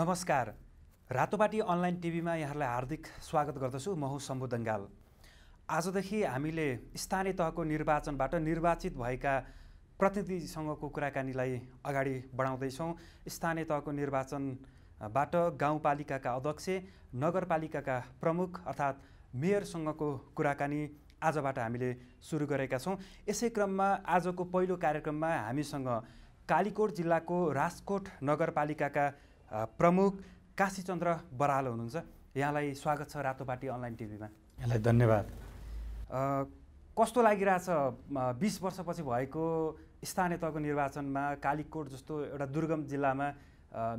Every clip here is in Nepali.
नमस्कार। रातोपाटी अनलाइन टिभीमा यहाँहरूलाई हार्दिक स्वागत गर्दछु। म हुँ शम्भु दङ्गाल। आजदेखि हामीले स्थानीय तहको निर्वाचनबाट निर्वाचित भएका प्रतिनिधिसँगको कुराकानीलाई अगाडि बढाउँदैछौँ। स्थानीय तहको निर्वाचनबाट गाउँपालिकाका अध्यक्ष नगरपालिकाका प्रमुख अर्थात् मेयरसँगको कुराकानी आजबाट हामीले सुरु गरेका छौँ। यसै क्रममा आजको पहिलो कार्यक्रममा हामीसँग कालीकोट जिल्लाको राजकोट नगरपालिकाका प्रमुख काशीचन्द्र बराल हुनुहुन्छ। यहाँलाई स्वागत छ रातोपाटी अनलाइन टिभीमा। यसलाई धन्यवाद। कस्तो लागिरहेछ बिस वर्षपछि भएको स्थानीय तहको निर्वाचनमा कालीकोट जस्तो एउटा दुर्गम जिल्लामा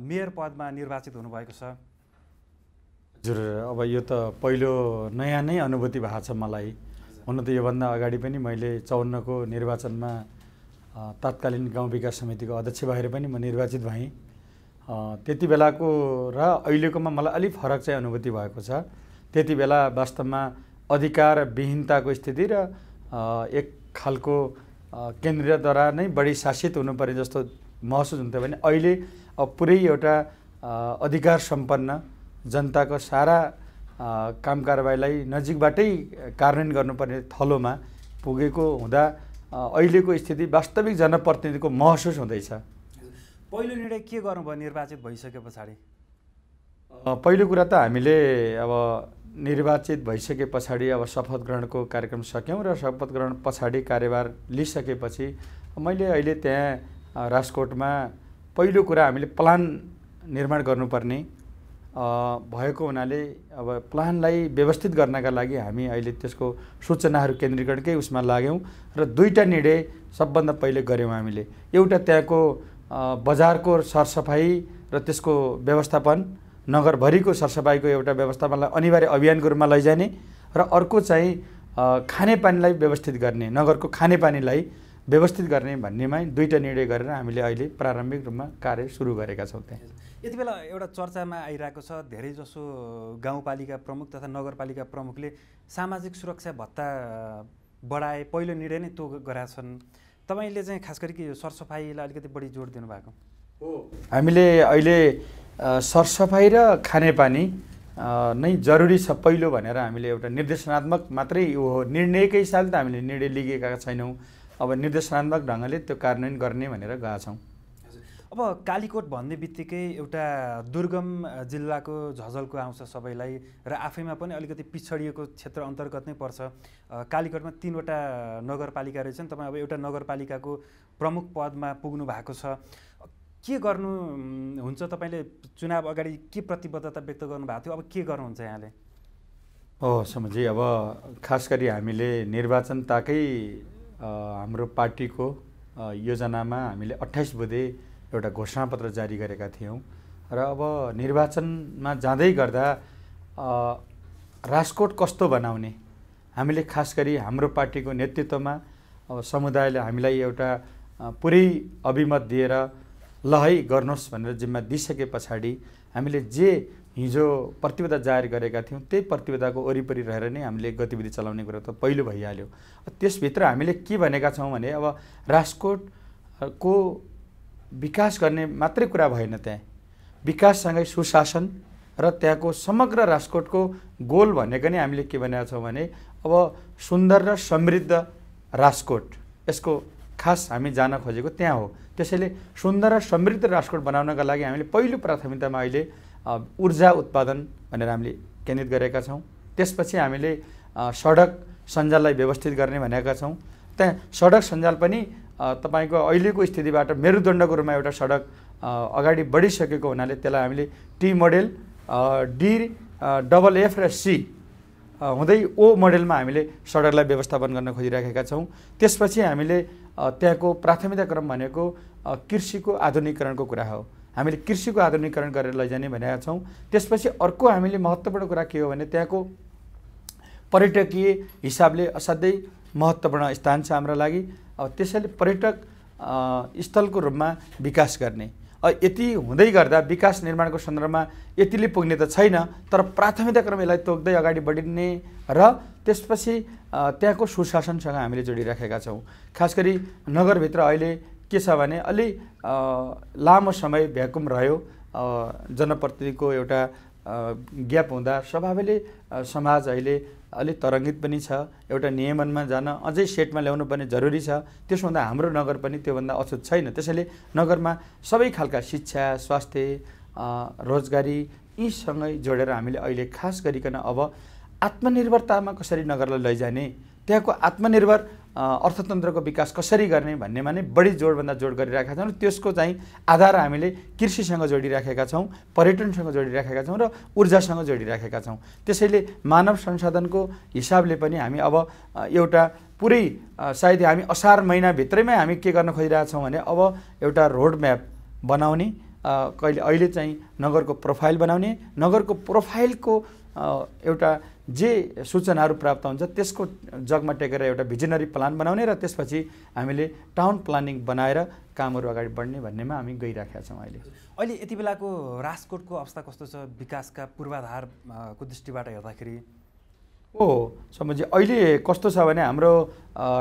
मेयर पदमा निर्वाचित हुनुभएको छ? हजुर अब यो त पहिलो नयाँ नै अनुभूति भएको छ मलाई। हुन त योभन्दा अगाडि पनि मैले चौन्नको निर्वाचनमा तत्कालीन गाउँ विकास समितिको अध्यक्ष भएर पनि म निर्वाचित भएँ। त्यति बेलाको र अहिलेकोमा मलाई अलिक फरक चाहिँ अनुभूति भएको छ। त्यति बेला वास्तवमा अधिकार विहीनताको स्थिति र एक खालको केन्द्रद्वारा नै बढी शासित हुनुपर्ने जस्तो महसुस हुन्थ्यो भने अहिले अब पुरै एउटा अधिकार सम्पन्न जनताको सारा काम कारबाहीलाई नजिकबाटै कार्यान्वयन गर्नुपर्ने थलोमा पुगेको हुँदा अहिलेको स्थिति वास्तविक जनप्रतिनिधिको महसुस हुँदैछ। पहिलो निर्णय के गर्नुभयो निर्वाचित भइसके पछाडि। पहिलो कुरा त हामीले अब निर्वाचित भइसके पछाडि अब शपथ ग्रहणको कार्यक्रम सक्यौँ र शपथ ग्रहण पछाडि कार्यभार लिइसकेपछि मैले अहिले त्यहाँ राजकोटमा पहिलो कुरा हामीले प्लान निर्माण गर्नुपर्ने भएको हुनाले अब प्लानलाई व्यवस्थित गर्नका लागि हामी अहिले त्यसको सूचनाहरू केन्द्रीकरणकै उसमा लाग्यौँ र दुईवटा निर्णय सबभन्दा पहिले गऱ्यौँ हामीले। एउटा त्यहाँको बजारको सरसफाइ र त्यसको व्यवस्थापन नगरभरिको सरसफाइको एउटा व्यवस्थापनलाई अनिवार्य अभियानको रूपमा लैजाने र अर्को चाहिँ खानेपानीलाई व्यवस्थित गर्ने नगरको खानेपानीलाई व्यवस्थित गर्ने भन्नेमा दुईवटा निर्णय गरेर हामीले अहिले प्रारम्भिक रूपमा कार्य सुरु गरेका छौँ त्यहाँ। यति बेला एउटा चर्चामा आइरहेको छ धेरैजसो गाउँपालिका प्रमुख तथा नगरपालिका प्रमुखले सामाजिक सुरक्षा भत्ता बढाए पहिलो निर्णय नै त्यो गरेका छन्। तपाईँले चाहिँ खास गरी के यो सरसफाइलाई अलिकति बढी जोड दिनुभएको? हो। हामीले अहिले सरसफाइ र खानेपानी नै जरुरी छ पहिलो भनेर हामीले एउटा निर्देशनात्मक मात्रै यो हो। निर्णयकै हिसाबले त हामीले निर्णय लिएका छैनौँ। अब निर्देशनात्मक ढङ्गले त्यो कार्यान्वयन गर्ने भनेर गएका छौँ। अब कालीकोट भन्ने बित्तिकै एउटा दुर्गम जिल्लाको झझल्को आउँछ सबैलाई र आफैमा पनि अलिकति पिछडिएको क्षेत्र अन्तर्गत नै पर्छ। कालीकोटमा तिनवटा नगरपालिका रहेछन्। तपाईँ अब एउटा नगरपालिकाको प्रमुख पदमा पुग्नु भएको छ। के गर्नु हुन्छ तपाईँले? चुनाव अगाडि के प्रतिबद्धता व्यक्त गर्नुभएको थियो? अब के गर्नुहुन्छ यहाँले? हो समझी अब खास गरी हामीले निर्वाचन ताकै हाम्रो पार्टीको योजनामा हामीले अट्ठाइस बुधे एउटा घोषणापत्र जारी गरेका थियौँ। र अब निर्वाचनमा जाँदै गर्दा राजकोट कस्तो बनाउने? हामीले खास गरी हाम्रो पार्टीको नेतृत्वमा अब समुदायले हामीलाई एउटा पुरै अभिमत दिएर ल है गर्नुहोस् भनेर जिम्मा दिइसके पछाडि हामीले जे हिजो प्रतिबद्धता जाहेर गरेका थियौँ त्यही प्रतिबद्धताको वरिपरि रहेर नै हामीले गतिविधि चलाउने कुरो त पहिलो भइहाल्यो। त्यसभित्र हामीले के भनेका छौँ भने अब राजकोटको विकास गर्ने मात्रै कुरा भएन त्यहाँ। विकाससँगै सुशासन र त्यहाँको समग्र राजकोटको गोल भनेको नै हामीले के भनेका छौँ भने अब सुन्दर र समृद्ध राजकोट। यसको खास हामी जान खोजेको त्यहाँ हो। त्यसैले सुन्दर र समृद्ध राजकोट बनाउनका लागि हामीले पहिलो प्राथमिकतामा अहिले ऊर्जा उत्पादन भनेर हामीले केन्द्रित गरेका छौँ। त्यसपछि हामीले सडक सञ्जाललाई व्यवस्थित गर्ने भनेका छौँ। त्यहाँ सडक सञ्जाल पनि तपाईँको अहिलेको स्थितिबाट मेरुदण्डको रूपमा एउटा सडक अगाडि बढिसकेको हुनाले त्यसलाई हामीले T model D double F र सी हुँदै ओ मोडेलमा हामीले सडकलाई व्यवस्थापन गर्न खोजिराखेका छौँ। त्यसपछि हामीले त्यहाँको प्राथमिकता क्रम भनेको कृषिको आधुनिकीकरणको कुरा हो। हामीले कृषिको आधुनिकीकरण गरेर लैजाने भनेका छौँ। त्यसपछि अर्को हामीले महत्त्वपूर्ण कुरा के हो भने त्यहाँको पर्यटकीय हिसाबले असाध्यै महत्त्वपूर्ण स्थान छ हाम्रो लागि। अब त्यसैले पर्यटक स्थलको रूपमा विकास गर्ने। यति हुँदै गर्दा विकास निर्माणको सन्दर्भमा यतिले पुग्ने त छैन तर प्राथमिकता क्रम यसलाई तोक्दै अगाडि बढिने र त्यसपछि त्यहाँको सुशासनसँग हामीले जोडिराखेका छौँ। खास गरी नगरभित्र अहिले के छ भने अलि लामो समय भ्याकुम रह्यो जनप्रतिनिधिको एउटा ग्याप हुँदा स्वभावले समाज अहिले अलिक तरङ्गित पनि छ। एउटा नियमनमा जान अझै सेटमा ल्याउनु पनि जरुरी छ। त्यसो हुँदा हाम्रो नगर पनि त्योभन्दा अछुत छैन। त्यसैले नगरमा सबै खालका शिक्षा स्वास्थ्य रोजगारी यीसँगै जोडेर हामीले अहिले खास गरिकन अब आत्मनिर्भरतामा कसरी नगरलाई लैजाने त्यहाँको आत्मनिर्भर अर्थतन्त्रको विकास कसरी गर्ने भन्नेमा नै बढी जोडभन्दा जोड गरिरहेका छौँ र त्यसको चाहिँ आधार हामीले कृषिसँग जोडिराखेका छौँ पर्यटनसँग जोडिराखेका छौँ र ऊर्जासँग जोडिराखेका छौँ। त्यसैले मानव संसाधनको हिसाबले पनि हामी अब एउटा पुरै सायद हामी असार महिनाभित्रैमै हामी के गर्न खोजिरहेछौँ भने अब एउटा रोड म्याप बनाउने कहिले अहिले चाहिँ नगरको प्रोफाइल बनाउने नगरको प्रोफाइलको एउटा जे सूचनाहरू प्राप्त हुन्छ त्यसको जगमा टेकेर एउटा भिजनरी प्लान बनाउने र त्यसपछि हामीले टाउन प्लानिङ बनाएर कामहरू अगाडि बढ्ने भन्नेमा हामी गइराखेका छौँ अहिले। अहिले यति बेलाको राजकोटको अवस्था कस्तो छ? विकासका पूर्वाधारको दृष्टिबाट हेर्दाखेरि? हो समझी अहिले कस्तो छ भने हाम्रो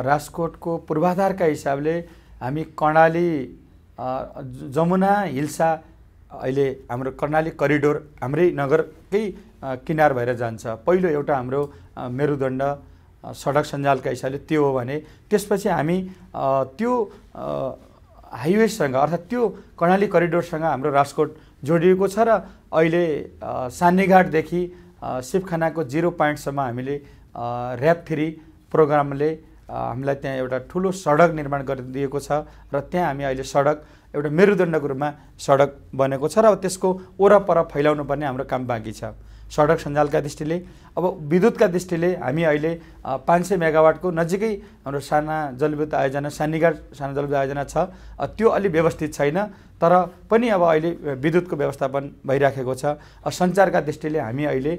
राजकोटको पूर्वाधारका हिसाबले हामी कर्णाली जमुना हिल्सा अहिले हाम्रो कर्णाली करिडोर हाम्रै नगरकै किनार भएर जान्छ। पहिलो एउटा हाम्रो मेरुदण्ड सडक सञ्जालका हिसाबले त्यो हो भने त्यसपछि हामी त्यो हाइवेसँग अर्थात् त्यो कर्णाली करिडोरसँग हाम्रो राजकोट जोडिएको छ र अहिले सान्नेघाटदेखि सिपखानाको जिरो पोइन्टसम्म हामीले ऱ्याप थ्री प्रोग्रामले हामीलाई त्यहाँ एउटा ठुलो सडक निर्माण गरिदिएको छ र त्यहाँ हामी अहिले सडक एउटा मेरुदण्डको रूपमा सडक बनेको छ र त्यसको वरपर फैलाउनु पर्ने हाम्रो काम बाँकी छ। सडक सञ्जालका दृष्टिले अब विद्युतका दृष्टिले हामी अहिले पाँच सय मेगावाटको नजिकै हाम्रो साना जलविद्युत आयोजना सानिगार साना जलविद्युत आयोजना छ। त्यो अलि व्यवस्थित छैन तर पनि अब अहिले विद्युतको व्यवस्थापन भइराखेको छ। सञ्चारका दृष्टिले हामी अहिले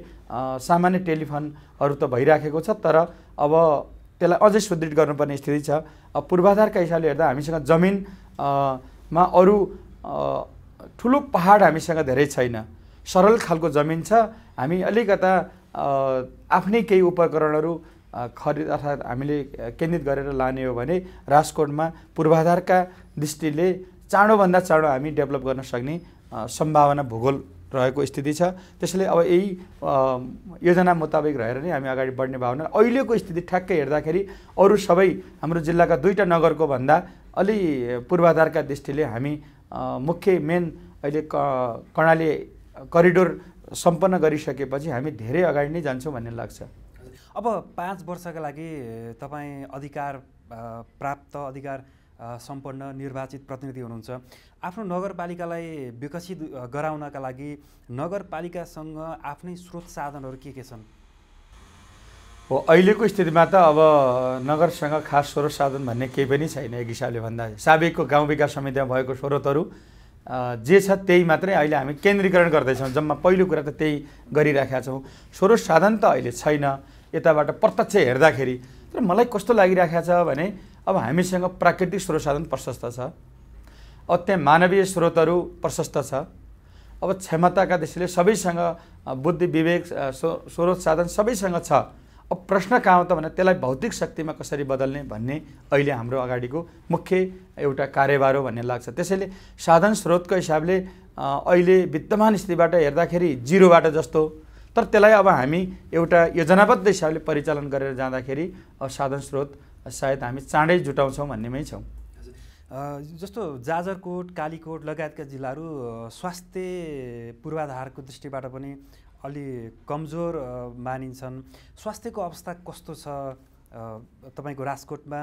सामान्य टेलिफोनहरू त भइराखेको छ तर अब त्यसलाई अझै सुदृढ गर्नुपर्ने स्थिति छ। पूर्वाधारका हिसाबले हेर्दा हामीसँग जमिनमा अरू ठुलो पहाड हामीसँग धेरै छैन। सरल खालको जमिन छ। हामी अलिकता आफ्नै केही उपकरणहरू खरिद अर्थात् हामीले केन्द्रित गरेर लाने हो भने राजकोटमा पूर्वाधारका दृष्टिले चाँडोभन्दा चाँडो हामी डेभलप गर्न सक्ने सम्भावना भूगोल रहेको स्थिति छ। त्यसैले अब यही योजना मुताबिक रहेर नै हामी अगाडि बढ्ने भावना अहिलेको स्थिति ठ्याक्कै हेर्दाखेरि अरू सबै हाम्रो जिल्लाका दुईवटा नगरको भन्दा अलि पूर्वाधारका दृष्टिले हामी मुख्य मेन अहिले क कर्णाली करिडोर सम्पन्न गरिसकेपछि हामी धेरै अगाडि नै जान्छौँ भन्ने लाग्छ। अब पाँच वर्षका लागि तपाईँ अधिकार प्राप्त अधिकार सम्पन्न निर्वाचित प्रतिनिधि हुनुहुन्छ। आफ्नो नगरपालिकालाई विकसित गराउनका लागि नगरपालिकासँग आफ्नै स्रोत साधनहरू के के छन्? हो अहिलेको स्थितिमा त अब नगरसँग खास स्रोत साधन भन्ने केही पनि छैन एक हिसाबले भन्दा। साबिकको गाउँ विकास समितिमा भएको स्रोतहरू जे छ त्यही मात्रै अहिले हामी केन्द्रीकरण गर्दैछौँ। जम्मा पहिलो कुरा त त्यही गरिराखेका छौँ। स्रोत साधन त अहिले छैन यताबाट प्रत्यक्ष हेर्दाखेरि। तर मलाई कस्तो लागिरहेको छ भने अब हामीसँग प्राकृतिक स्रोत साधन प्रशस्त छ। अब त्यहाँ मानवीय स्रोतहरू प्रशस्त छ। अब क्षमताका दृष्टिले सबैसँग बुद्धि विवेक स्रोत साधन सबैसँग छ। अब प्रश्न कहाँ हो त भने त्यसलाई भौतिक शक्तिमा कसरी बदल्ने भन्ने अहिले हाम्रो अगाडिको मुख्य एउटा कार्यभार हो भन्ने लाग्छ। त्यसैले साधन स्रोतको हिसाबले अहिले विद्यमान स्थितिबाट हेर्दाखेरि जिरोबाट जस्तो तर त्यसलाई अब हामी एउटा योजनाबद्ध हिसाबले परिचालन गरेर जाँदाखेरि साधन स्रोत सायद हामी चाँडै जुटाउँछौँ भन्नेमै छौँ। जस्तो जाजरकोट कालीकोट लगायतका जिल्लाहरू स्वास्थ्य पूर्वाधारको दृष्टिबाट पनि अलि कमजोर मानिन्छन्। स्वास्थ्यको अवस्था कस्तो छ? तपाईँको राजकोटमा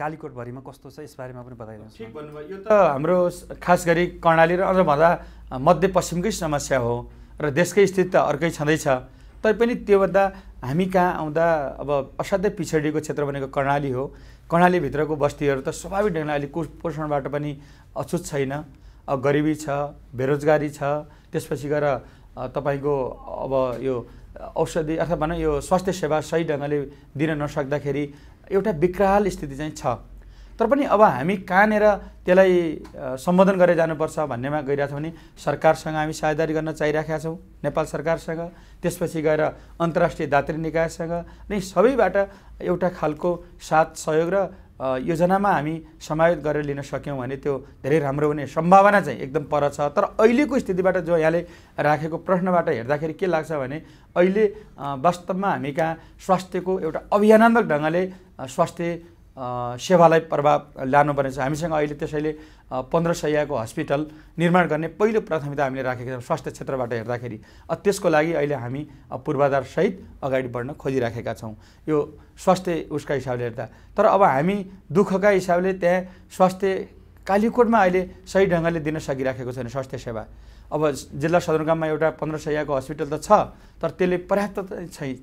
कालीकोटभरिमा कस्तो छ? यसबारेमा पनि बताइदिनुहोस् ठिक भन्नुभयो। यो त हाम्रो खास गरी कर्णाली र अझ भन्दा मध्यपश्चिमकै समस्या हो र देशकै स्थिति त अर्कै छँदैछ तैपनि त्योभन्दा हामी कहाँ आउँदा अब असाध्यै पिछडिएको क्षेत्र भनेको कर्णाली हो। कर्णालीभित्रको बस्तीहरू त स्वाभाविक ढङ्गले अहिले कुपोषणबाट पनि अछुत छैन। गरिबी छ बेरोजगारी छ त्यसपछि गएर तपाईँको अब यो औषधि अथवा भनौँ यो स्वास्थ्य सेवा सही ढङ्गले दिन नसक्दाखेरि एउटा विकराल स्थिति चाहिँ छ। तर पनि अब हामी कहाँनिर त्यसलाई सम्बोधन गरेर जानुपर्छ भन्नेमा गइरहेको छौँ भने सरकारसँग हामी साझेदारी गर्न चाहिरहेका छौँ नेपाल सरकारसँग त्यसपछि गएर अन्तर्राष्ट्रिय दात्री निकायसँग नै सबैबाट एउटा खालको साथ सहयोग र योजनामा हामी समावेश गरेर लिन सक्यौँ भने त्यो धेरै राम्रो हुने सम्भावना चाहिँ एकदम पर छ। तर अहिलेको स्थितिबाट जो यहाँले राखेको प्रश्नबाट हेर्दाखेरि के लाग्छ भने अहिले वास्तवमा हामी कहाँ स्वास्थ्यको एउटा अभियानात्मक ढङ्गले स्वास्थ्य सेवालाई प्रभाव लानुपर्ने छ। हामीसँग अहिले त्यसैले पन्ध्र सयको हस्पिटल निर्माण गर्ने पहिलो प्राथमिकता हामीले राखेका छौँ स्वास्थ्य क्षेत्रबाट हेर्दाखेरि। त्यसको लागि अहिले हामी पूर्वाधारसहित अगाडि बढ्न खोजिराखेका छौँ। यो स्वास्थ्य उसका हिसाबले हेर्दा। तर अब हामी दुःखका हिसाबले त्यहाँ स्वास्थ्य कालीकोटमा अहिले सही ढङ्गले दिन सकिराखेको छैन स्वास्थ्य सेवा। अब जिल्ला सदरमुकाममा एउटा पन्ध्र सयको हस्पिटल त छ तर त्यसले पर्याप्त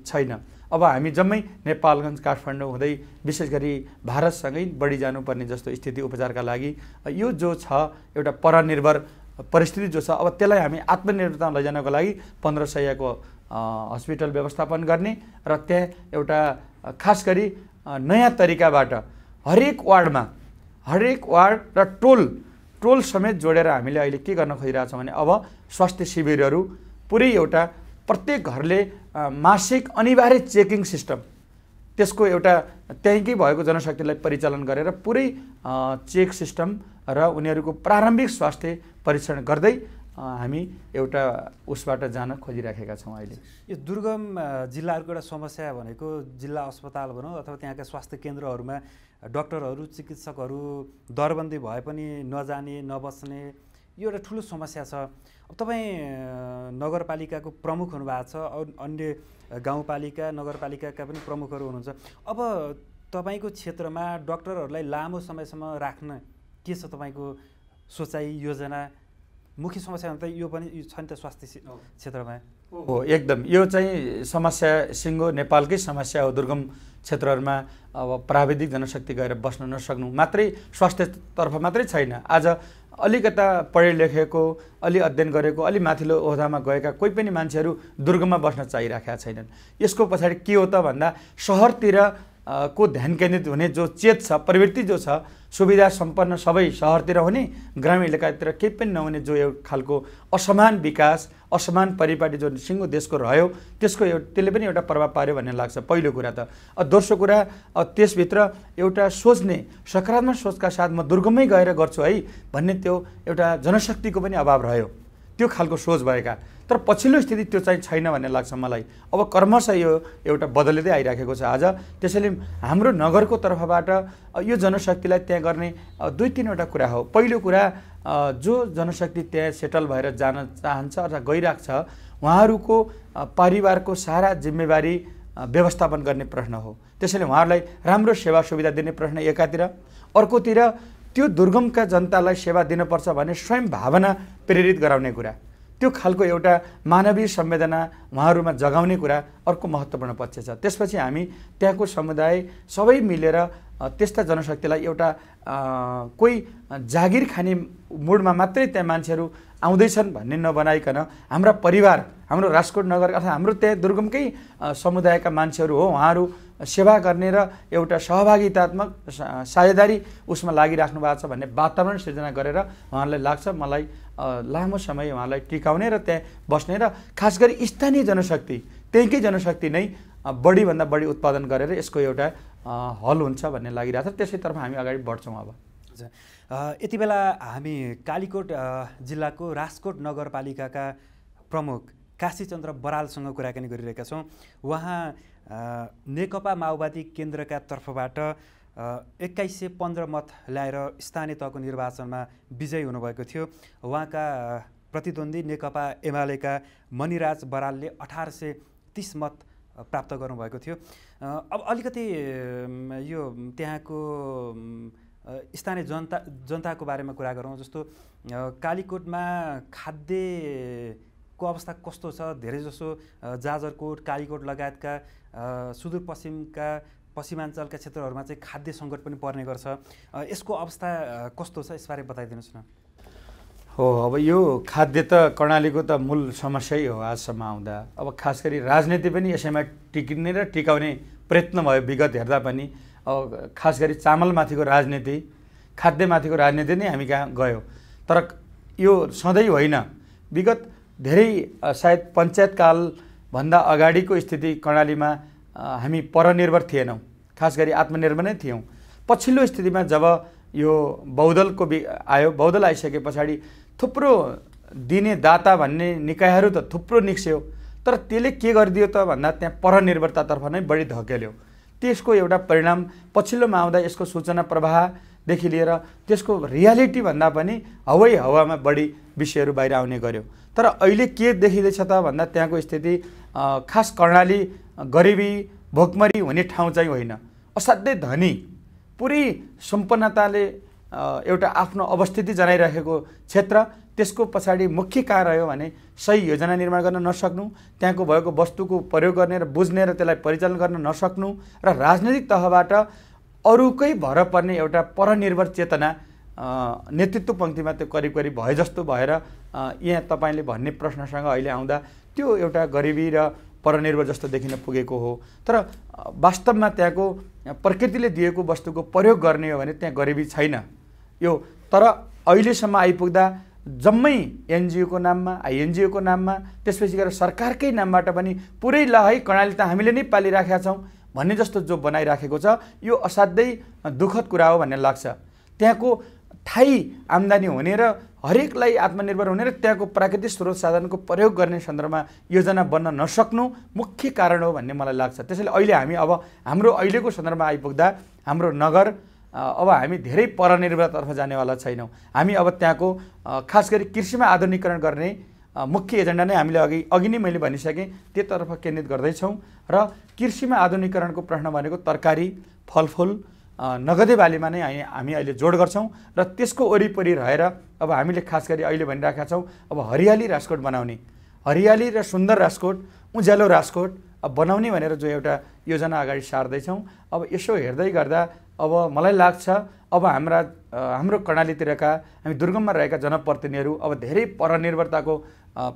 छैन। अब हामी जम्मै नेपालगञ्ज काठमाडौँ हुँदै विशेष गरी भारतसँगै बढी जानुपर्ने जस्तो स्थिति उपचारका लागि यो जो छ एउटा परनिर्भर परिस्थिति जो छ अब त्यसलाई हामी आत्मनिर्भरता लैजानको लागि पन्ध्र सयको हस्पिटल व्यवस्थापन गर्ने र त्यहाँ एउटा खास गरी नयाँ तरिकाबाट हरेक वार्डमा हरेक वार्ड र टोल टोल समेत जोडेर हामीले अहिले के गर्न खोजिरहेछौँ भने अब स्वास्थ्य शिविरहरू पुरै एउटा प्रत्येक घरले मासिक अनिवार्य चेकिङ सिस्टम। त्यसको एउटा त्यहीँकै भएको जनशक्तिलाई परिचालन गरेर पुरै चेक सिस्टम र उनीहरूको प्रारम्भिक स्वास्थ्य परीक्षण गर्दै हामी एउटा उसबाट जान खोजिराखेका छौँ अहिले। यो दुर्गम जिल्लाहरूको एउटा समस्या भनेको जिल्ला अस्पताल भनौँ अथवा त्यहाँका स्वास्थ्य केन्द्रहरूमा डक्टरहरू चिकित्सकहरू दरबन्दी भए पनि नजाने नबस्ने यो एउटा ठुलो समस्या छ। तपाईँ नगरपालिकाको प्रमुख हुनुभएको छ अन्य गाउँपालिका नगरपालिकाका पनि प्रमुखहरू हुनुहुन्छ। अब तपाईँको क्षेत्रमा डक्टरहरूलाई लामो समयसम्म राख्न के छ तपाईँको सोचाइ योजना? मुख्य समस्या त यो पनि छ नि त स्वास्थ्य क्षेत्रमा। हो एकदम। यो चाहिँ समस्या सिङ्गो नेपालकै समस्या हो दुर्गम क्षेत्रहरूमा अब प्राविधिक जनशक्ति गएर बस्न नसक्नु मात्रै स्वास्थ्यतर्फ मात्रै छैन। आज अलिकता पढे लेखेको अलि अध्ययन गरेको अलि माथिल्लो ओहदामा गएका कोही पनि मान्छेहरू दुर्गममा बस्न चाहिरहेका छैनन्। यसको पछाडि के हो त भन्दा सहरतिर को ध्यान केन्द्रित हुने जो चेत छ प्रवृत्ति जो छ सुविधा सम्पन्न सबै सहरतिर हुने ग्रामीण इलाकातिर केही पनि नहुने जो एउटा खालको असमान विकास असमान परिपाटी जो सिङ्गो देशको रह्यो त्यसको एउटा त्यसले पनि एउटा प्रभाव पार्यो भन्ने लाग्छ। पहिलो कुरा त। दोस्रो कुरा त्यसभित्र एउटा सोच्ने सकारात्मक सोचका साथ म दुर्गमै गएर गर्छु है भन्ने त्यो एउटा जनशक्तिको पनि अभाव रह्यो। त्यो खालको सोच भएका। तर पछिल्लो स्थिति त्यो चाहिँ छैन भन्ने लाग्छ मलाई। अब क्रमशः यो एउटा बदलिँदै आइराखेको छ आज। त्यसैले हाम्रो नगरको तर्फबाट यो जनशक्तिलाई त्यहाँ गर्ने दुई तिनवटा कुरा हो। पहिलो कुरा जो जनशक्ति त्यहाँ सेटल भएर जान चाहन्छ अथवा गइरहेको छ उहाँहरूको परिवारको सारा जिम्मेवारी व्यवस्थापन गर्ने प्रश्न हो। त्यसैले उहाँहरूलाई राम्रो सेवा सुविधा दिने प्रश्न एकातिर। अर्कोतिर त्यो दुर्गमका जनतालाई सेवा दिनुपर्छ भन्ने स्वयं भावना प्रेरित गराउने कुरा। त्यो खालको एउटा मानवीय संवेदना उहाँहरूमा जगाउने कुरा अर्को महत्त्वपूर्ण पक्ष छ। त्यसपछि हामी त्यहाँको समुदाय सबै मिलेर त्यस्ता जनशक्तिलाई एउटा कोही जागिर खाने मुडमा मात्रै त्यहाँ मान्छेहरू आउँदैछन् भन्ने नबनाइकन हाम्रा परिवार हाम्रो राजकोट नगर अथवा हाम्रो त्यहाँ दुर्गमकै समुदायका मान्छेहरू हो उहाँहरू सेवा गर्ने र एउटा सहभागितात्मक साझेदारी उसमा लागिराख्नु भएको छ भन्ने वातावरण सिर्जना गरेर उहाँहरूलाई लाग्छ। मलाई लामो समय उहाँलाई टिकाउने र त्यहाँ बस्ने र खास गरी स्थानीय जनशक्ति त्यहीँकै जनशक्ति नै बढीभन्दा बढी उत्पादन गरेर यसको एउटा हल हुन्छ भन्ने लागिरहेको छ। त्यसैतर्फ हामी अगाडि बढ्छौँ अब। यति बेला हामी कालीकोट जिल्लाको राजकोट नगरपालिकाका प्रमुख काशीचन्द्र बरालसँग कुराकानी गरिरहेका छौँ। उहाँ नेकपा माओवादी केन्द्रका तर्फबाट एक्काइस सय पन्ध्र मत ल्याएर स्थानीय तहको निर्वाचनमा विजयी हुनुभएको थियो। उहाँका प्रतिद्वन्दी नेकपा एमालेका मणिराज बरालले अठार सय तिस मत प्राप्त गर्नुभएको थियो। अब अलिकति यो त्यहाँको स्थानीय जनता जनताको बारेमा कुरा गरौँ जस्तो कालीकोटमा खाद्यको अवस्था कस्तो छ? धेरैजसो जाजरकोट कालीकोट लगायतका सुदूरपश्चिमका पश्चिमाञ्चलका क्षेत्रहरूमा चाहिँ खाद्य सङ्कट पनि पर्ने गर्छ। यसको अवस्था कस्तो छ? यसबारे बताइदिनुहोस् न। हो अब यो खाद्य त कर्णालीको त मूल समस्यै हो आजसम्म आउँदा। अब खास गरी राजनीति पनि यसैमा टिकिने र टिकाउने प्रयत्न भयो विगत हेर्दा पनि। अब खास गरी चामलमाथिको राजनीति खाद्यमाथिको राजनीति नै हामी कहाँ गयो। तर यो सधैँ होइन। विगत धेरै सायद पञ्चायतकालभन्दा अगाडिको स्थिति कर्णालीमा हामी परनिर्भर थिएनौँ। खास गरी आत्मनिर्भर नै थियौँ। पछिल्लो स्थितिमा जब यो बहुदलको बि आयो बहुदल आइसके पछाडि थुप्रो दिने दाता भन्ने निकायहरू त थुप्रो निक्स्यो। तर त्यसले के गरिदियो त भन्दा त्यहाँ परनिर्भरतातर्फ नै बढी धकेल्यो। त्यसको एउटा परिणाम पछिल्लोमा आउँदा यसको सूचना प्रवाहदेखि लिएर त्यसको रियालिटी भन्दा पनि हवाई हावामा बढी विषयहरू बाहिर आउने गर्यो। तर अहिले के देखिँदैछ त भन्दा त्यहाँको स्थिति खास कर्णाली गरिबी भोकमरी हुने ठाउँ चाहिँ होइन। असाध्यै धनी पुरै सम्पन्नताले एउटा आफ्नो अवस्थिति जनाइरहेको क्षेत्र त्यसको पछाडि मुख्य कहाँ रह्यो भने सही योजना निर्माण गर्न नसक्नु त्यहाँको भएको वस्तुको प्रयोग गर्ने र बुझ्ने र त्यसलाई परिचालन गर्न नसक्नु र राजनैतिक तहबाट अरूकै भर पर्ने एउटा परनिर्भर चेतना नेतृत्व पङ्क्तिमा त्यो करिब करिब भए जस्तो भएर यहाँ तपाईँले भन्ने प्रश्नसँग अहिले आउँदा त्यो एउटा गरिबी र परनिर्भर जस्तो देखिन पुगेको हो। तर वास्तवमा त्यहाँको प्रकृतिले दिएको वस्तुको प्रयोग गर्ने हो भने त्यहाँ गरिबी छैन। यो तर अहिलेसम्म आइपुग्दा जम्मै एनजिओको नाममा आइएनजिओको नाममा त्यसपछि गएर सरकारकै नामबाट पनि पुरै ल है कर्णाली त हामीले नै पालिराखेका छौँ भन्ने जस्तो जो बनाइराखेको छ यो असाध्यै दुःखद कुरा हो भन्ने लाग्छ। त्यहाँको थाई आम्दानी हुने र हरेकलाई आत्मनिर्भर हुने र त्यहाँको प्राकृतिक स्रोत साधनको प्रयोग गर्ने सन्दर्भमा योजना बन्न नसक्नु मुख्य कारण हो भन्ने मलाई लाग्छ। त्यसैले अहिले हामी अब हाम्रो अहिलेको सन्दर्भमा आइपुग्दा हाम्रो नगर अब हामी धेरै परनिर्भरतर्फ जानेवाला छैनौँ। हामी अब त्यहाँको खास गरी कृषिमा आधुनिकरण गर्ने मुख्य एजेन्डा नै हामीले अघि अघि नै मैले भनिसकेँ त्योतर्फ केन्द्रित गर्दैछौँ र कृषिमा आधुनिकरणको प्रश्न भनेको तरकारी फलफुल नगदे बालीमा नै हामी अहिले जोड गर्छौँ र त्यसको वरिपरि रहेर अब हामीले खास गरी अहिले भनिरहेका छौँ अब हरियाली राजकोट बनाउने। हरियाली र सुन्दर राजकोट उज्यालो राजकोट अब बनाउने भनेर जो एउटा योजना अगाडि सार्दैछौँ। अब यसो हेर्दै गर्दा अब मलाई लाग्छ अब हाम्रा हाम्रो कर्णालीतिरका हामी दुर्गममा रहेका जनप्रतिनिधिहरू अब धेरै परनिर्भरताको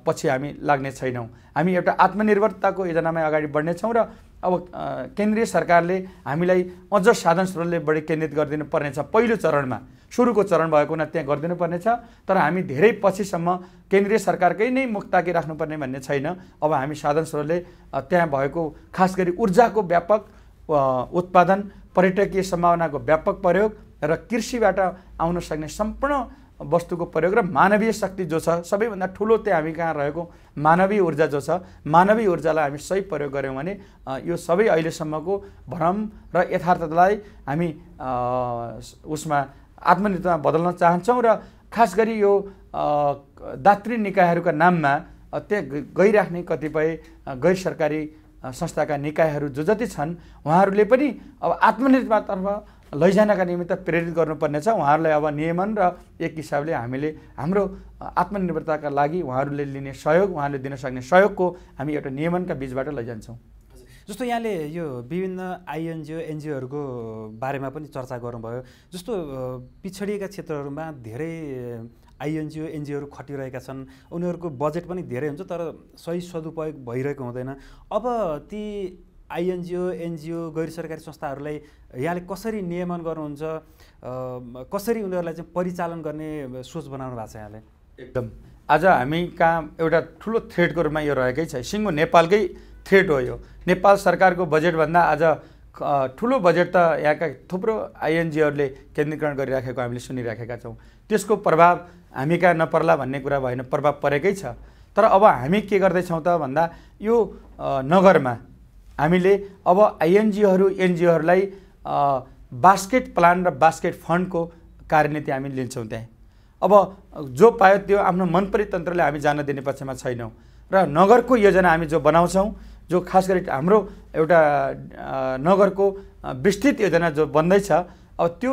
पछि हामी लाग्ने छैनौँ। हामी एउटा आत्मनिर्भरताको योजनामा अगाडि बढ्नेछौँ र अब केन्द्रीय सरकारले हामीलाई अझ साधन स्रोतले बढी केन्द्रित गरिदिनु पर्नेछ पहिलो चरणमा सुरुको चरण भएको हुना त्यहाँ गरिदिनु पर्नेछ तर हामी धेरै पछिसम्म केन्द्रीय सरकारकै नै मुक्ताकी राख्नुपर्ने भन्ने छैन। अब हामी साधन स्रोतले त्यहाँ भएको खास गरी ऊर्जाको व्यापक उत्पादन पर्यटकीय सम्भावनाको व्यापक प्रयोग र कृषिबाट आउन सक्ने सम्पूर्ण वस्तुको प्रयोग र मानवीय शक्ति जो छ सबैभन्दा ठुलो त्यहाँ हामी कहाँ रहेको? मानवीय ऊर्जा जो छ मानवीय ऊर्जालाई हामी सही प्रयोग गऱ्यौँ भने यो सबै अहिलेसम्मको भ्रम र यथार्थतालाई हामी उसमा आत्मनिर्भरमा बदल्न चाहन्छौँ र खास गरी यो दात्री निकायहरूका नाममा त्यहाँ गइराख्ने कतिपय गैर सरकारी संस्थाका निकायहरू जो जति छन् उहाँहरूले पनि अब आत्मनिर्भरतर्फ लैजानका निमित्त प्रेरित गर्नुपर्ने छ उहाँहरूलाई अब नियमन र एक हिसाबले हामीले हाम्रो आत्मनिर्भरताका लागि उहाँहरूले लिने सहयोग उहाँले दिन सक्ने सहयोगको हामी एउटा नियमनका बिचबाट लैजान्छौँ। जस्तो यहाँले यो विभिन्न आइएनजिओ एनजिओहरूको बारेमा पनि चर्चा गर्नुभयो। जस्तो पिछडिएका क्षेत्रहरूमा धेरै आइएनजिओ एनजिओहरू खटिरहेका छन्। उनीहरूको बजेट पनि धेरै हुन्छ तर सही सदुपयोग भइरहेको हुँदैन। अब ती आइएनजिओ एनजिओ गैर सरकारी संस्थाहरूलाई यहाँले कसरी नियमन गर्नुहुन्छ कसरी उनीहरूलाई चाहिँ परिचालन गर्ने सोच बनाउनु भएको छ यहाँले? एकदम। आज हामी कहाँ एउटा ठुलो थ्रेडको रूपमा यो रहेकै छ। सिङ्गो नेपालकै थ्रेड हो यो। नेपाल सरकारको बजेटभन्दा आज ठुलो बजेट त यहाँका थुप्रो आइएनजिओहरूले केन्द्रीकरण गरिराखेको हामीले सुनिराखेका छौँ। त्यसको प्रभाव हामी कहाँ नपर्ला भन्ने कुरा भएन प्रभाव परेकै छ। तर अब हामी के गर्दैछौँ त भन्दा यो नगरमा हामीले अब आइएनजिओहरू एनजिओहरूलाई बास्केट प्लान र बास्केट फन्डको कार्यनीति हामी लिन्छौँ त्यहाँ। अब जो पायो त्यो आफ्नो मनपरी तन्त्रले हामी जान दिने पक्षमा छैनौँ। र नगरको योजना हामी जो बनाउँछौँ जो खास गरी हाम्रो एउटा नगरको विस्तृत योजना जो बन्दैछ अब त्यो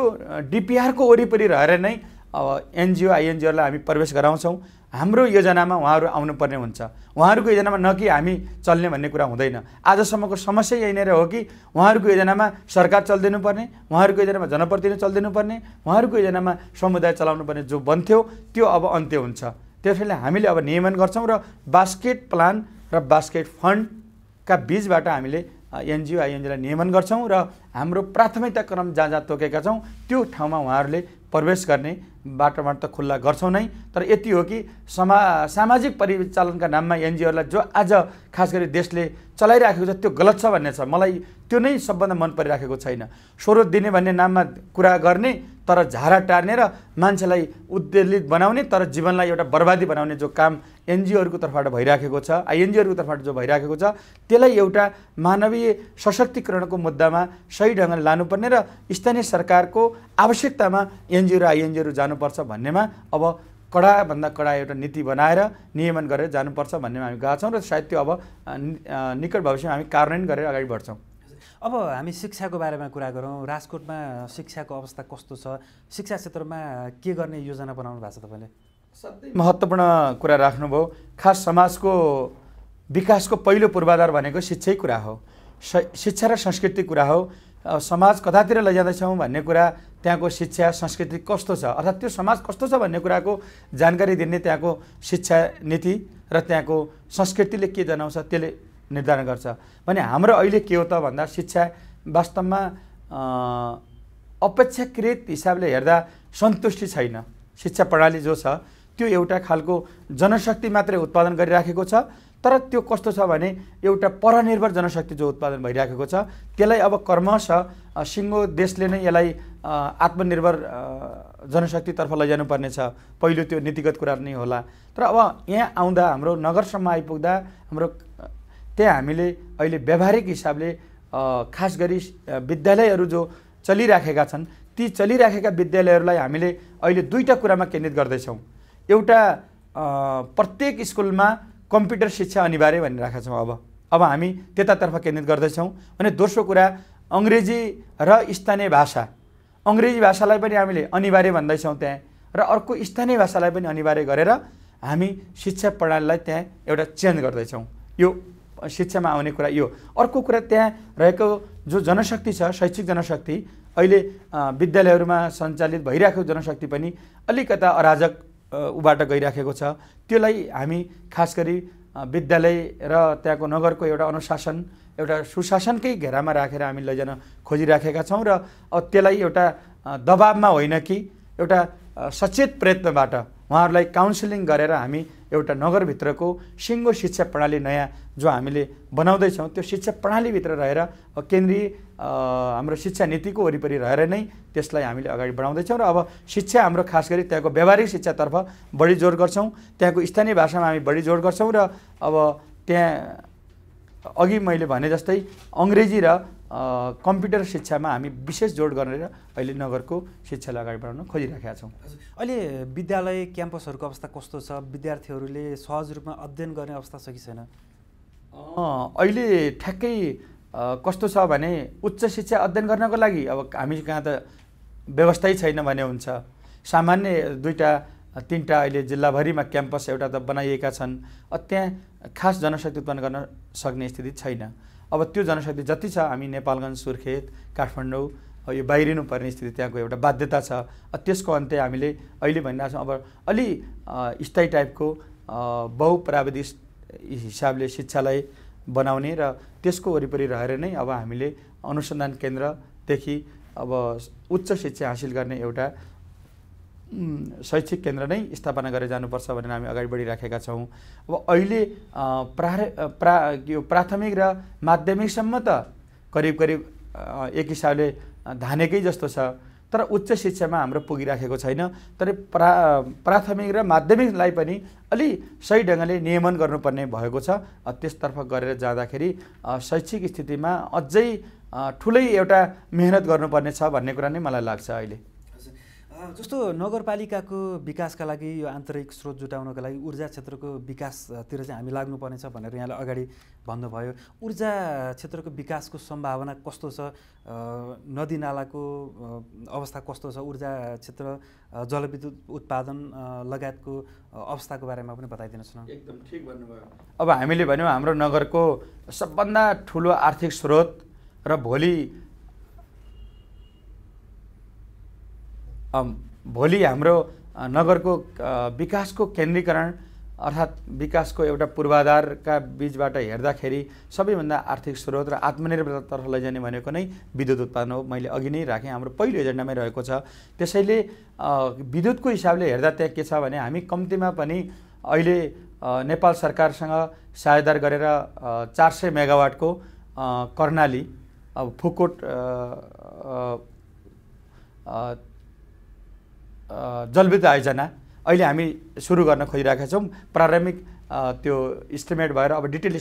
डिपिआरको वरिपरि रहेर नै एनजिओ आइएनजिओलाई हामी प्रवेश गराउँछौँ। हाम्रो योजनामा उहाँहरू आउनुपर्ने हुन्छ। उहाँहरूको योजनामा न कि हामी चल्ने भन्ने कुरा हुँदैन। आजसम्मको समस्या यहीँनिर हो कि उहाँहरूको योजनामा सरकार चलिदिनु पर्ने उहाँहरूको योजनामा जनप्रतिनिधि चलिदिनु पर्ने उहाँहरूको योजनामा समुदाय चलाउनु पर्ने जो बन्थ्यो त्यो अब अन्त्य हुन्छ। त्यसैले हामीले अब नियमन गर्छौँ र बास्केट प्लान र बास्केट फन्डका बिचबाट हामीले एनजिओ आइएनजिओलाई नियमन गर्छौँ र हाम्रो प्राथमिकता क्रम जहाँ जहाँ तोकेका छौँ त्यो ठाउँमा उहाँहरूले प्रवेश गर्ने बाटोबाट त खुल्ला गर्छौँ नै तर यति हो कि समा सामाजिक परिचालनका नाममा एनजिओहरूलाई जो आज खास गरी देशले चलाइराखेको छ त्यो गलत छ भन्ने छ। मलाई त्यो नै सबभन्दा मन परिराखेको छैन। स्रोत दिने भन्ने नाममा कुरा गर्ने तर झारा टार्ने र मान्छेलाई उद्वेलित बनाउने तर जीवनलाई एउटा बर्बादी बनाउने जो काम एनजिओहरूको तर्फबाट भइराखेको छ आइएनजिओहरूको तर्फबाट जो भइराखेको छ त्यसलाई एउटा मानवीय सशक्तिकरणको मुद्दामा सही ढङ्गले लानुपर्ने र स्थानीय सरकारको आवश्यकतामा एनजिओ र आइएनजिओहरू जानुपर्छ भन्नेमा अब कडाभन्दा कडा एउटा नीति बनाएर नियमन गरेर जानुपर्छ भन्नेमा हामी गएको छौँ र सायद त्यो अब निकट भविष्यमा हामी कार्यान्वयन गरेर अगाडि बढ्छौँ। अब हामी शिक्षाको बारेमा कुरा गरौँ। राजकोटमा शिक्षाको अवस्था कस्तो छ? शिक्षा क्षेत्रमा के गर्ने योजना बनाउनु भएको छ तपाईँले? महत्त्वपूर्ण कुरा राख्नुभयो। खास समाजको विकासको पहिलो पूर्वाधार भनेको शिक्षै कुरा हो। शिक्षा र संस्कृति कुरा हो। समाज कतातिर लैजाँदैछौँ भन्ने कुरा त्यहाँको शिक्षा संस्कृति कस्तो छ? अर्थात् त्यो समाज कस्तो छ भन्ने कुराको जानकारी दिने त्यहाँको शिक्षा नीति र त्यहाँको संस्कृतिले के जनाउँछ त्यसले निर्धारण गर्छ। भने हाम्रो अहिले के हो त भन्दा शिक्षा वास्तवमा अपेक्षाकृत हिसाबले हेर्दा सन्तुष्टि छैन। शिक्षा प्रणाली जो छ त्यो एउटा खालको जनशक्ति मात्रै उत्पादन गरिराखेको छ। तर त्यो कस्तो छ भने एउटा परनिर्भर जनशक्ति जो उत्पादन भइराखेको छ त्यसलाई अब क्रमशः सिङ्गो देशले नै यसलाई आत्मनिर्भर जनशक्तितर्फ लैजानु पर्नेछ पहिलो त्यो नीतिगत कुरा नै होला। तर अब यहाँ आउँदा हाम्रो नगरसम्म आइपुग्दा हाम्रो त्यहाँ हामीले अहिले व्यावहारिक हिसाबले खास गरी विद्यालयहरू जो चलिराखेका छन् ती चलिराखेका विद्यालयहरूलाई हामीले अहिले दुईवटा कुरामा केन्द्रित गर्दैछौँ। एउटा प्रत्येक स्कुलमा कम्प्युटर शिक्षा अनिवार्य भनिरहेका छौँ अब। अब हामी त्यतातर्फ केन्द्रित गर्दैछौँ। अनि दोस्रो कुरा अङ्ग्रेजी र स्थानीय भाषा। अङ्ग्रेजी भाषालाई पनि हामीले अनिवार्य भन्दैछौँ त्यहाँ र अर्को स्थानीय भाषालाई पनि अनिवार्य गरेर हामी शिक्षा प्रणालीलाई त्यहाँ एउटा चेन्ज गर्दैछौँ। यो शिक्षामा आउने कुरा यो। अर्को कुरा त्यहाँ रहेको जो जनशक्ति छ शैक्षिक जनशक्ति अहिले विद्यालयहरूमा सञ्चालित भइरहेको जनशक्ति पनि अलिकता अराजक ऊबाट गइराखेको छ। त्यसलाई हामी खास गरी विद्यालय र त्यहाँको नगरको एउटा अनुशासन एउटा सुशासनकै घेरामा राखेर हामी लैजान खोजिराखेका छौँ र त्यसलाई एउटा दबाबमा होइन कि एउटा सचेत प्रयत्नबाट उहाँहरूलाई काउन्सिलिङ गरेर हामी एउटा नगरभित्रको सिङ्गो शिक्षा प्रणाली नयाँ जो हामीले बनाउँदैछौँ त्यो शिक्षा प्रणालीभित्र रहेर केन्द्रीय हाम्रो शिक्षा नीतिको वरिपरि रहेर नै त्यसलाई हामीले अगाडि बढाउँदैछौँ र अब शिक्षा हाम्रो खास गरी त्यहाँको व्यावहारिक शिक्षातर्फ बढी जोड गर्छौँ। त्यहाँको स्थानीय भाषामा हामी बढी जोड गर्छौँ र अब त्यहाँ अघि मैले भने जस्तै अङ्ग्रेजी र कम्प्युटर शिक्षामा हामी विशेष जोड गरेर अहिले नगरको शिक्षालाई अगाडि बढाउन खोजिराखेका छौँ। अहिले विद्यालय क्याम्पसहरूको अवस्था कस्तो छ? विद्यार्थीहरूले सहज रूपमा अध्ययन गर्ने अवस्था छ कि छैन? अहिले ठ्याक्कै कस्तो छ भने उच्च शिक्षा अध्ययन गर्नको लागि अब हामी कहाँ त व्यवस्थै छैन भने हुन्छ। सामान्य दुईवटा तिनवटा अहिले जिल्लाभरिमा क्याम्पस एउटा त बनाइएका छन्। त्यहाँ खास जनशक्ति उत्पन्न गर्न सक्ने स्थिति छैन। अब त्यो जनशक्ति जति छ हामी नेपालगञ्ज सुर्खेत काठमाडौँ यो बाहिरिनु पर्ने स्थिति त्यहाँको एउटा बाध्यता छ। त्यसको अन्त्य हामीले अहिले भनिरहेको छौँ अब अलि स्थायी टाइपको बहुप्राविधिक हिसाबले शिक्षालाई बनाउने र त्यसको वरिपरि रहेर नै अब हामीले अनुसन्धान केन्द्रदेखि अब उच्च शिक्षा हासिल गर्ने एउटा शैक्षिक केन्द्र नै स्थापना गरेर जानुपर्छ भनेर हामी अगाडि बढिराखेका छौँ। अब अहिले प्रार प्रा यो प्राथमिक र माध्यमिकसम्म त करिब करिब एक हिसाबले धानेकै जस्तो छ तर उच्च शिक्षामा हाम्रो पुगिराखेको छैन। तर प्रा प्राथमिक र माध्यमिकलाई पनि अलि सही ढङ्गले नियमन गर्नुपर्ने भएको छ। त्यसतर्फ गरेर जाँदाखेरि शैक्षिक स्थितिमा अझै ठुलै एउटा मेहनत गर्नुपर्ने छ भन्ने कुरा नै मलाई लाग्छ अहिले। जस्तो नगरपालिकाको विकासका लागि यो आन्तरिक स्रोत जुटाउनको लागि ऊर्जा क्षेत्रको विकासतिर चाहिँ हामी लाग्नुपर्नेछ भनेर यहाँले अगाडि भन्नुभयो। ऊर्जा क्षेत्रको विकासको सम्भावना कस्तो छ? नदीनालाको अवस्था कस्तो छ? ऊर्जा क्षेत्र जलविद्युत उत्पादन लगायतको अवस्थाको बारेमा पनि बताइदिनुहोस् न। एकदम ठिक भन्नुभयो। अब हामीले भन्यौँ हाम्रो नगरको सबभन्दा ठुलो आर्थिक स्रोत र भोलि भोलि हाम्रो नगरको विकासको केन्द्रीकरण अर्थात् विकासको एउटा पूर्वाधारका बिचबाट हेर्दाखेरि सबैभन्दा आर्थिक स्रोत र आत्मनिर्भरतातर्फ लैजाने भनेको नै विद्युत उत्पादन हो। मैले अघि नै राखेँ हाम्रो पहिलो एजेन्डामै रहेको छ। त्यसैले विद्युतको हिसाबले हेर्दा त्यहाँ के छ भने हामी कम्तीमा पनि अहिले नेपाल सरकारसँग साझेदार गरेर चार सय मेगावाटको कर्णाली अब फुकोट जलविद्युत आयोजना। अहिले हामी सुरु गर्न खोजिरहेका छौँ। प्रारम्भिक त्यो इस्टिमेट भएर अब डिटेल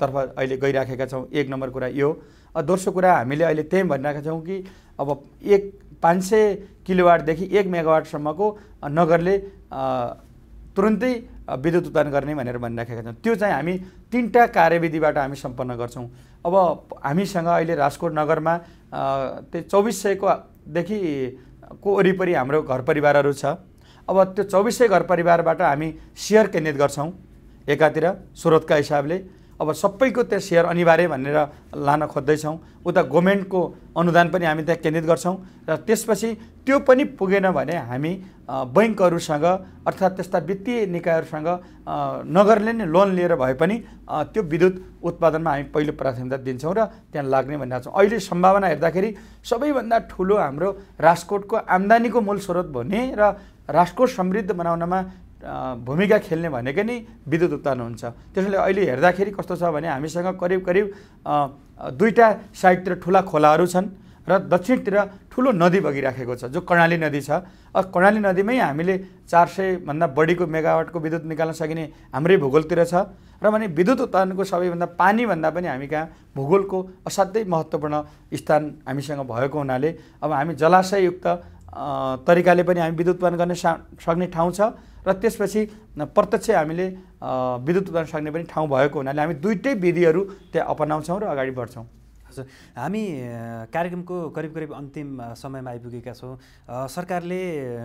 तर्फ अहिले गइराखेका छौँ। एक नम्बर कुरा यो। दोस्रो कुरा हामीले अहिले त्यही भनिरहेका छौँ कि अब एक पाँच सय किलोवाटदेखि एक मेगावाटसम्मको नगरले तुरुन्तै विद्युत उत्पादन गर्ने भनेर भनिराखेका छौँ। त्यो चाहिँ हामी तिनवटा कार्यविधिबाट हामी सम्पन्न गर्छौँ। अब हामीसँग अहिले राजकोट नगरमा त्यो चौबिस सयकोदेखि को वरिपरि हाम्रो घर परिवारहरू छ। अब त्यो चौबिस घर परिवारबाट हामी सेयर केन्द्रित गर्छौँ। एकातिर स्रोतका हिसाबले अब सबैको त्यहाँ सेयर अनिवार्य भनेर लान खोज्दैछौँ। उता गभर्मेन्टको अनुदान पनि हामी त्यहाँ केन्द्रित गर्छौँ र त्यसपछि त्यो पनि पुगेन भने हामी बैङ्कहरूसँग अर्थात् त्यस्ता वित्तीय निकायहरूसँग नगरले नै लोन लिएर भए पनि त्यो विद्युत उत्पादनमा हामी पहिलो प्राथमिकता दिन्छौँ र त्यहाँ लाग्ने भनिरहेको छौँ। अहिले सम्भावना हेर्दाखेरि सबैभन्दा ठुलो हाम्रो राजकोटको आम्दानीको मूल स्रोत भने र राष्ट्रको समृद्ध बनाउनमा भूमिका खेल्ने भनेकै नै विद्युत उत्पादन हुन्छ। त्यसैले अहिले हेर्दाखेरि कस्तो छ भने हामीसँग करिब करिब दुईवटा साइडतिर ठुला खोलाहरू छन् र दक्षिणतिर ठुलो नदी बगिराखेको छ जो कर्णाली नदी छ। कर्णाली नदीमै हामीले चार सयभन्दा बढीको मेगावाटको विद्युत निकाल्न सकिने हाम्रै भूगोलतिर छ र भने विद्युत उत्पादनको सबैभन्दा पानीभन्दा पनि हामी कहाँ भूगोलको असाध्यै महत्त्वपूर्ण स्थान हामीसँग भएको हुनाले अब हामी जलाशययुक्त तरिकाले पनि हामी विद्युत उत्पादन गर्ने सक्ने ठाउँ छ। र त्यसपछि प्रत्यक्ष हामीले विद्युत उत्पादन सक्ने पनि ठाउँ भएको हुनाले हामी दुइटै विधिहरू त्यहाँ अपनाउँछौँ र अगाडि बढ्छौँ। हजुर हामी कार्यक्रमको करिब करिब अन्तिम समयमा आइपुगेका छौँ। सरकारले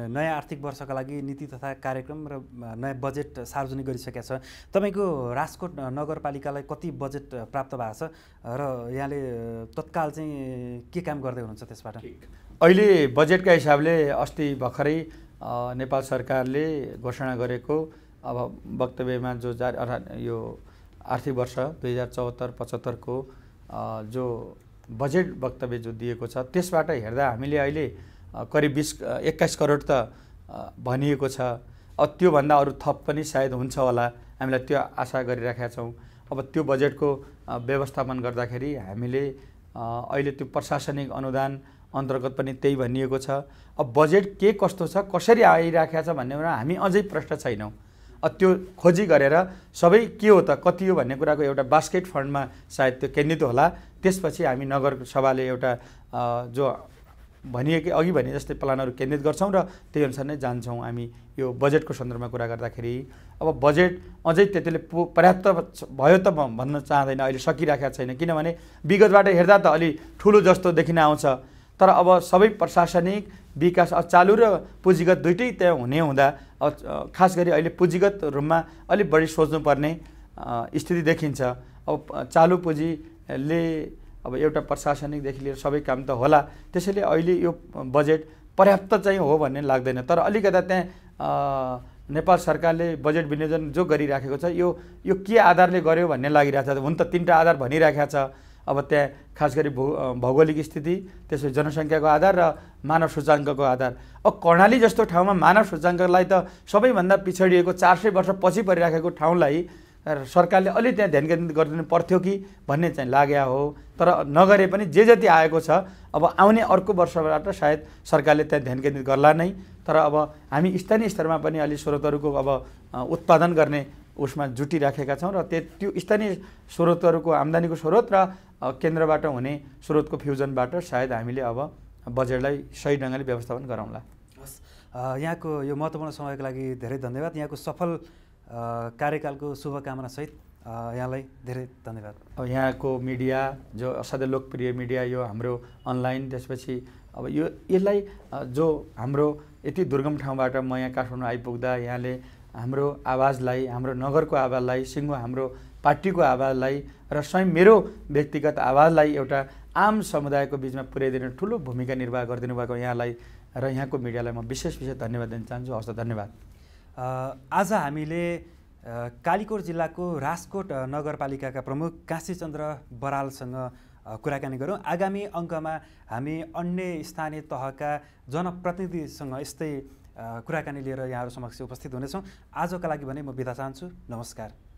नयाँ आर्थिक वर्षका लागि नीति तथा कार्यक्रम र नयाँ बजेट सार्वजनिक गरिसकेका छ। तपाईँको राजकोट नगरपालिकालाई कति बजेट प्राप्त भएको छ? र यहाँले तत्काल चाहिँ के काम गर्दै हुनुहुन्छ त्यसबाट? अहिले बजेटका हिसाबले अस्ति भर्खरै नेपाल सरकारले घोषणा गरेको अब वक्तव्यमा जो जारी अर्थात् यो आर्थिक वर्ष दुई हजार चौहत्तर पचहत्तरको जो बजेट वक्तव्य जो दिएको छ त्यसबाट हेर्दा हामीले अहिले करिब बिस एक्काइस करोड त भनिएको छ। अब त्योभन्दा अरू थप पनि सायद हुन्छ होला हामीलाई त्यो आशा गरिराखेका छौँ। अब त्यो बजेटको व्यवस्थापन गर्दाखेरि हामीले अहिले त्यो प्रशासनिक अनुदान अन्तर्गत पनि त्यही भनिएको छ। अब बजेट के कस्तो छ कसरी आइराखेको छ भन्ने कुरा हामी अझै प्रश्न छैनौँ। त्यो खोजी गरेर सबै के हो त कति हो भन्ने कुराको एउटा बास्केट फन्डमा सायद त्यो केन्द्रित होला। त्यसपछि हामी नगर सभाले एउटा जो भनिए कि अघि भने जस्तै प्लानहरू केन्द्रित गर्छौँ र त्यही अनुसार नै जान्छौँ हामी यो बजेटको सन्दर्भमा कुरा गर्दाखेरि। अब बजेट अझै त्यतिले पर्याप्त भयो त भन्न चाहँदैन अहिले सकिराखेको छैन। किनभने विगतबाट हेर्दा त अलि ठुलो जस्तो देखिन आउँछ। तर अब सबै प्रशासनिक विकास अब चालु र पुँजीगत दुइटै त्यहाँ हुने हुँदा अब खास गरी अहिले पुँजीगत रूपमा अलिक बढी सोच्नुपर्ने स्थिति देखिन्छ। अब चालु पुँजीले अब एउटा प्रशासनिकदेखि लिएर सबै काम त होला। त्यसैले अहिले यो बजेट पर्याप्त चाहिँ हो भन्ने लाग्दैन। तर अलिकता त्यहाँ नेपाल सरकारले बजेट विनियोजन जो गरिराखेको छ यो यो के आधारले गर्यो भन्ने लागिरहेको छ हुन त तिनवटा आधार भनिराखेको छ। अब त्यहाँ खास गरी भू भौगोलिक स्थिति त्यसपछि जनसङ्ख्याको आधार र मानव सूचाङ्कको आधार। अब कर्णाली जस्तो ठाउँमा मानव सूचाङ्कलाई त सबैभन्दा पिछडिएको चार सय वर्ष पछि परिराखेको ठाउँलाई सरकारले अलि त्यहाँ ध्यान केन्द्रित गरिदिनु पर्थ्यो कि भन्ने चाहिँ लाग्या हो। तर नगरे पनि जे जति आएको छ अब आउने अर्को वर्षबाट सायद सरकारले त्यहाँ ध्यान केन्द्रित गर्ला नै। तर अब हामी स्थानीय स्तरमा पनि अलि स्रोतहरूको अब उत्पादन गर्ने उसमा जुटिराखेका छौँ र त्यो स्थानीय स्रोतहरूको आम्दानीको स्रोत र केन्द्रबाट हुने स्रोतको फ्युजनबाट सायद हामीले अब बजेटलाई सही ढङ्गले व्यवस्थापन गराउँला हस्। यहाँको यो महत्त्वपूर्ण समयको लागि धेरै धन्यवाद। यहाँको सफल कार्यकालको शुभकामनासहित यहाँलाई धेरै धन्यवाद। अब यहाँको मिडिया जो असाध्यै लोकप्रिय मिडिया यो हाम्रो अनलाइन त्यसपछि अब यो यसलाई जो हाम्रो यति दुर्गम ठाउँबाट म यहाँ काठमाडौँ आइपुग्दा यहाँले हाम्रो आवाजलाई हाम्रो नगरको आवाजलाई सिङ्गो हाम्रो पार्टीको आवाजलाई र स्वयं मेरो व्यक्तिगत आवाजलाई एउटा आम समुदायको बिचमा पुर्याइदिने ठुलो भूमिका निर्वाह गरिदिनु भएको यहाँलाई र यहाँको मिडियालाई म विशेष विशेष धन्यवाद दिन चाहन्छु। हस् धन्यवाद। आज हामीले कालीकोट जिल्लाको राजकोट नगरपालिकाका प्रमुख काशीचन्द्र बरालसँग कुराकानी गरौँ। आगामी अङ्कमा हामी अन्य स्थानीय तहका जनप्रतिनिधिसँग यस्तै कुराकानी लिएर यहाँहरू समक्ष उपस्थित हुनेछौँ। आजका लागि भने म बिदा चाहन्छु। नमस्कार।